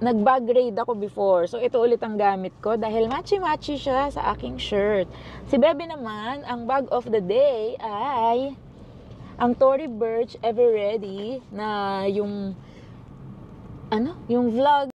nag-bag raid ako before. So, ito ulit ang gamit ko dahil matchy-matchy siya sa aking shirt. Si Bebe naman, ang bag of the day ay ang Tory Burch Ever Ready na yung ano, yung vlog